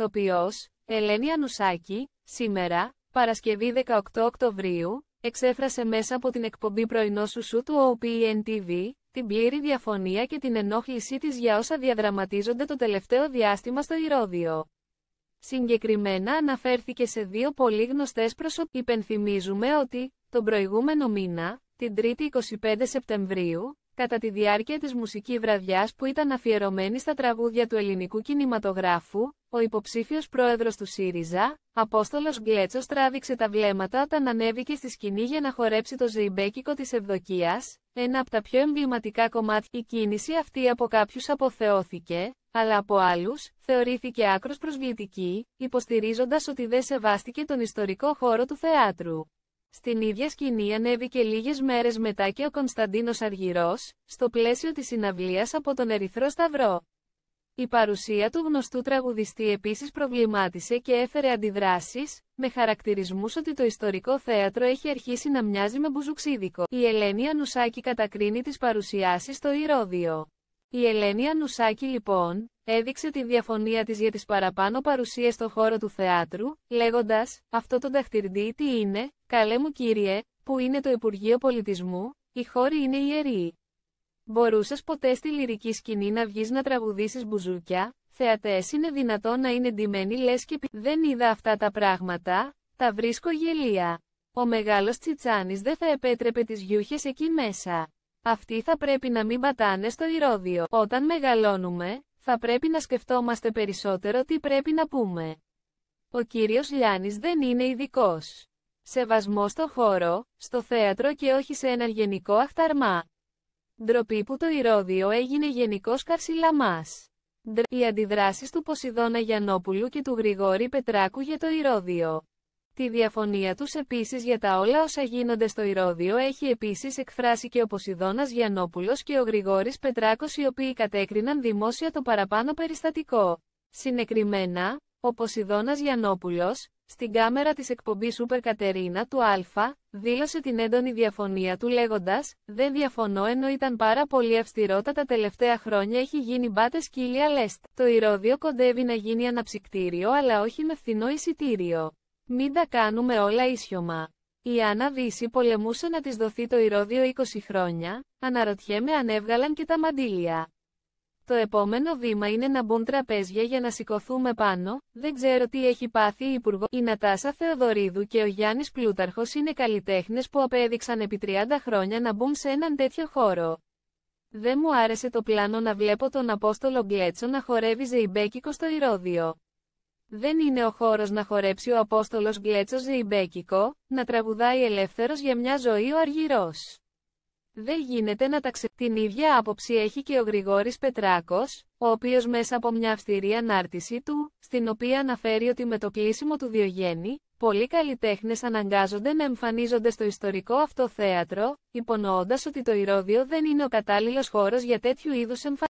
ηθοποιός, Ελένη Ανουσάκη, σήμερα, Παρασκευή 18 Οκτωβρίου, εξέφρασε μέσα από την εκπομπή πρωινό σουσού του OPN την πλήρη διαφωνία και την ενόχλησή της για όσα διαδραματίζονται το τελευταίο διάστημα στο Ηρώδιο. Συγκεκριμένα αναφέρθηκε σε δύο πολύ γνωστές προσωπικές. Υπενθυμίζουμε ότι, τον προηγούμενο μήνα, την 3η 25 Σεπτεμβρίου, κατά τη διάρκεια της μουσικής βραδιάς που ήταν αφιερωμένη στα τραγούδια του ελληνικού κινηματογράφου, ο υποψήφιος πρόεδρος του ΣΥΡΙΖΑ, Απόστολος Γκλέτσος τράβηξε τα βλέμματα όταν ανέβηκε στη σκηνή για να χορέψει το ζεϊμπέκικο της Ευδοκίας, ένα από τα πιο εμβληματικά κομμάτια. Η κίνηση αυτή από κάποιους αποθεώθηκε, αλλά από άλλους, θεωρήθηκε άκρος προσβλητική, υποστηρίζοντας ότι δεν σεβάστηκε τον ιστορικό χώρο του θεάτρου. Στην ίδια σκηνή ανέβηκε λίγες μέρες μετά και ο Κωνσταντίνος Αργυρός, στο πλαίσιο της συναυλίας από τον Ερυθρό Σταυρό. Η παρουσία του γνωστού τραγουδιστή επίσης προβλημάτισε και έφερε αντιδράσεις, με χαρακτηρισμούς ότι το ιστορικό θέατρο έχει αρχίσει να μοιάζει με μπουζουξίδικο. Η Ελένη Ανουσάκη κατακρίνει τις παρουσιάσεις στο Ηρώδιο. Η Ελένη Ανουσάκη λοιπόν, έδειξε τη διαφωνία της για τις παραπάνω παρουσίες στο χώρο του θεάτρου, λέγοντας «Αυτό το δαχτυρντή τι είναι, καλέ μου κύριε, που είναι το Υπουργείο Πολιτισμού, οι χώροι είναι ιεροί». Μπορούσες ποτέ στη λυρική σκηνή να βγεις να τραγουδήσεις μπουζούκια, θεατές είναι δυνατόν να είναι ντυμένοι λες και δεν είδα αυτά τα πράγματα, τα βρίσκω γελία. Ο μεγάλος Τσιτσάνης δεν θα επέτρεπε τις γιούχες εκεί μέσα. Αυτοί θα πρέπει να μην πατάνε στο ηρώδιο. Όταν μεγαλώνουμε, θα πρέπει να σκεφτόμαστε περισσότερο τι πρέπει να πούμε. Ο κύριος Λιάνης δεν είναι ειδικός. Σεβασμό στο χώρο, στο θέατρο και όχι σε ένα γενικό αχταρμά. Ντροπή που το ηρώδιο έγινε γενικός καρσιλαμάς. Οι αντιδράσεις του Ποσειδώνα Γιαννόπουλου και του Γρηγόρη Πετράκου για το ηρώδιο. Τη διαφωνία τους επίσης για τα όλα όσα γίνονται στο Ηρώδιο έχει επίσης εκφράσει και ο Ποσειδώνας Γιαννόπουλος και ο Γρηγόρης Πετράκος οι οποίοι κατέκριναν δημόσια το παραπάνω περιστατικό. Συνεκριμένα, ο Ποσειδώνας Γιαννόπουλος, στην κάμερα της εκπομπής Σούπερ Κατερίνα του Α, δήλωσε την έντονη διαφωνία του λέγοντας «Δεν διαφωνώ ενώ ήταν πάρα πολύ αυστηρότα τα τελευταία χρόνια έχει γίνει μπάτες σκύλια λεστ. Το Ηρώδιο κοντεύει να γίνει αναψυκτήριο αλλά όχι με φθηνό εισιτήριο. Μην τα κάνουμε όλα ίσιωμα. Η Άννα Βύση πολεμούσε να της δοθεί το ηρώδιο 20 χρόνια, αναρωτιέμαι αν έβγαλαν και τα μαντήλια. Το επόμενο βήμα είναι να μπουν τραπέζια για να σηκωθούμε πάνω, δεν ξέρω τι έχει πάθει η Υπουργό. Η Νατάσα Θεοδωρίδου και ο Γιάννης Πλούταρχος είναι καλλιτέχνες που απέδειξαν επί 30 χρόνια να μπουν σε έναν τέτοιο χώρο. Δεν μου άρεσε το πλάνο να βλέπω τον Απόστολο Γκλέτσο να χορεύει ζεϊμπέκικο στο Ηρώδιο. Δεν είναι ο χώρος να χορέψει ο Απόστολος Γκλέτσος Ζεϊμπέκικο, να τραγουδάει ελεύθερος για μια ζωή ο Αργυρός. Δεν γίνεται να τα ξε... Την ίδια άποψη έχει και ο Γρηγόρης Πετράκος, ο οποίος μέσα από μια αυστηρή ανάρτηση του, στην οποία αναφέρει ότι με το κλείσιμο του Διογέννη, πολλοί καλλιτέχνες αναγκάζονται να εμφανίζονται στο ιστορικό αυτό θέατρο, υπονοώντας ότι το Ηρώδιο δεν είναι ο κατάλληλος χώρος για τέτοιου είδους εμφανίσεις.